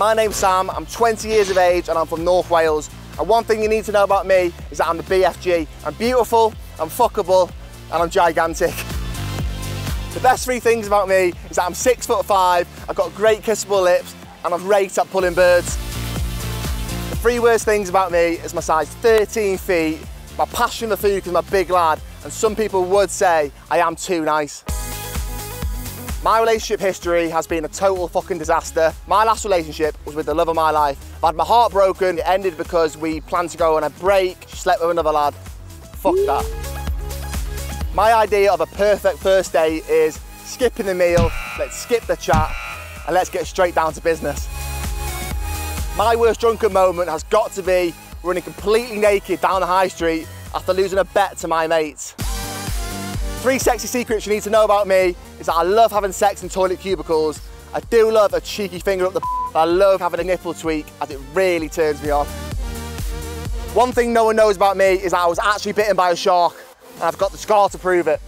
My name's Sam, I'm 20 years of age and I'm from North Wales. And one thing you need to know about me is that I'm the BFG. I'm beautiful, I'm fuckable, and I'm gigantic. The best three things about me is that I'm six foot five, I've got great kissable lips, and I'm great at pulling birds. The three worst things about me is my size 13 feet, my passion for food because I'm a big lad, and some people would say I am too nice. My relationship history has been a total fucking disaster. My last relationship was with the love of my life. I had my heart broken, it ended because we planned to go on a break, slept with another lad. Fuck that. My idea of a perfect first date is skipping the meal, let's skip the chat, and let's get straight down to business. My worst drunken moment has got to be running completely naked down the high street after losing a bet to my mates. Three sexy secrets you need to know about me is that I love having sex in toilet cubicles. I do love a cheeky finger up the I love having a nipple tweak as it really turns me on. One thing no one knows about me is that I was actually bitten by a shark and I've got the scar to prove it.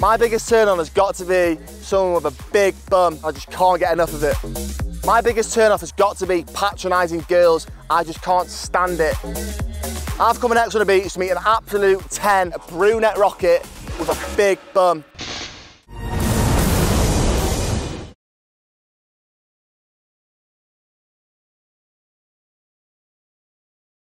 My biggest turn on has got to be someone with a big bum. I just can't get enough of it. My biggest turn off has got to be patronising girls. I just can't stand it. I've come next on the beach to meet an absolute 10, a brunette rocket with a big bum.